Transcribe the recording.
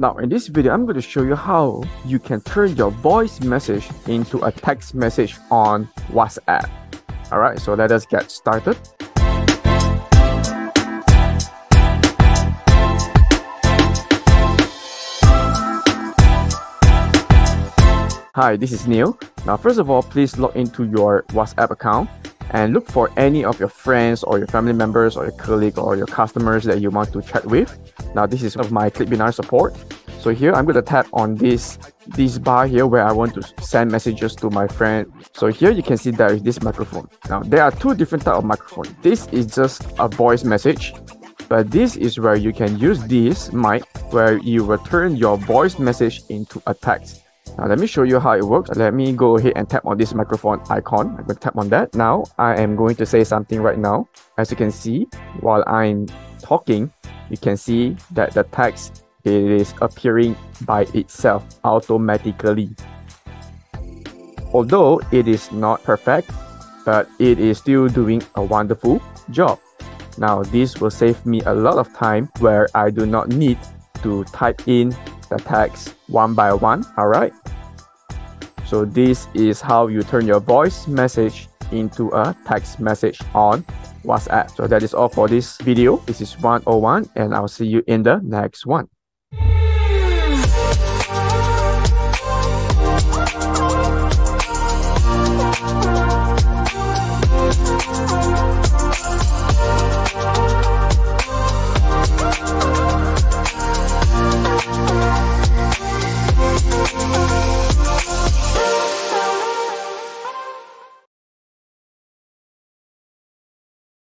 Now in this video, I'm going to show you how you can turn your voice message into a text message on WhatsApp. Alright, so let us get started. Hi, this is Neil. Now first of all, please log into your WhatsApp account and look for any of your friends or your family members or your colleague or your customers that you want to chat with. Now this is of my Clickbinar support. So here I'm going to tap on this this bar here where I want to send messages to my friend. So here you can see there is this microphone. Now there are two different type of microphone. This is just a voice message, but this is where you can use this mic where you will turn your voice message into a text. Now let me show you how it works. Let me go ahead and tap on this microphone icon. I'm going to tap on that. Now I am going to say something right now. As you can see, while I'm talking, you can see that the text is appearing by itself automatically. Although it is not perfect, but it is still doing a wonderful job. Now this will save me a lot of time where I do not need to type in the text one by one, alright? So this is how you turn your voice message into a text message on WhatsApp. So that is all for this video. This is 101 and I'll see you in the next one.